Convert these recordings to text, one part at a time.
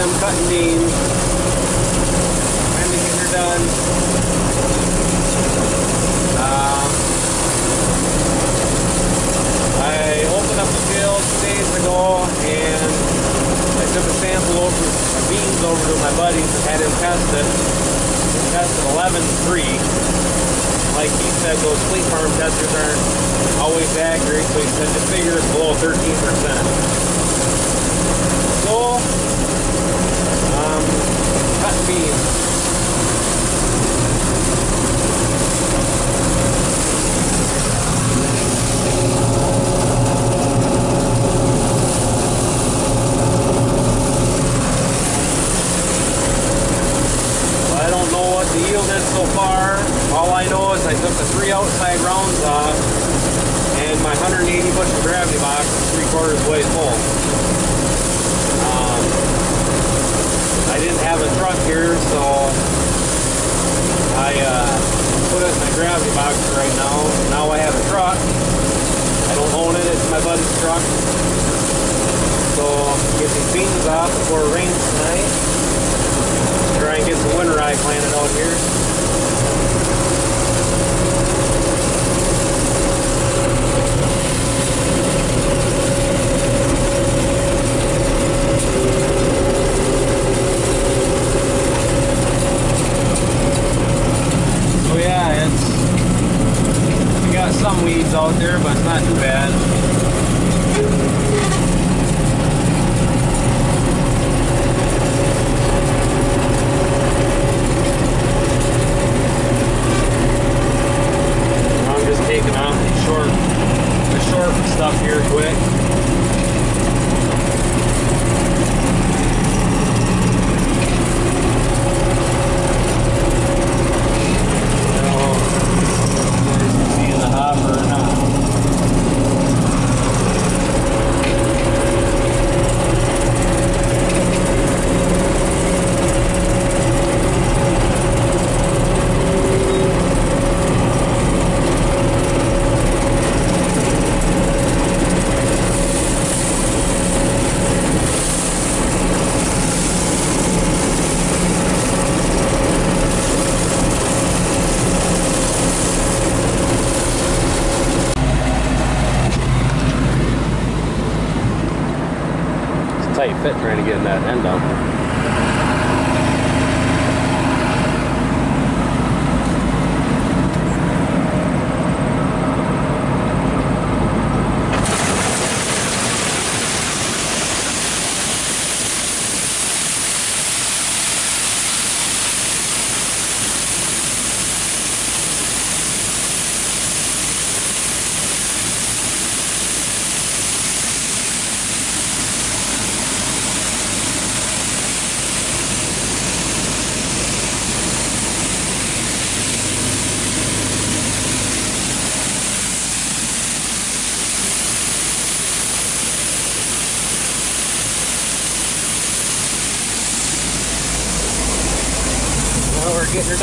I'm cutting beans. Trying to get her done. Um, I opened up the field days ago and I took a sample over of beans over to my buddies and had him test it. He tested 11.3 like he said, those fleet farm testers aren't always accurate, so he said the figure is below 13%. So, is so far. All I know is I took the three outside rounds off and my 180 bushel gravity box is three quarters way full. Um, I didn't have a truck here, so I uh, put it in my gravity box right now. Now I have a truck. I don't own it, it's my buddy's truck. So get these beans off before it rains tonight try and get some winter rye planted out here.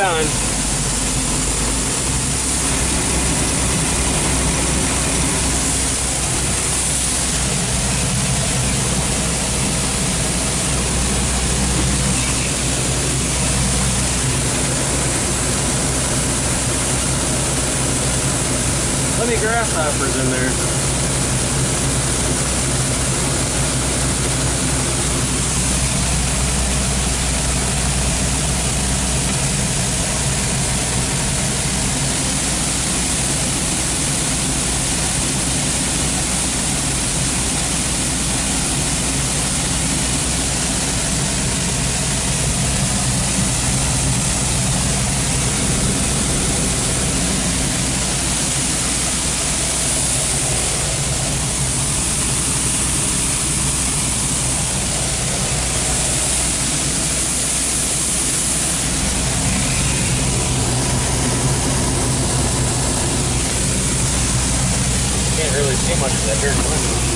Done. Plenty of grasshoppers in there. Much that dirt.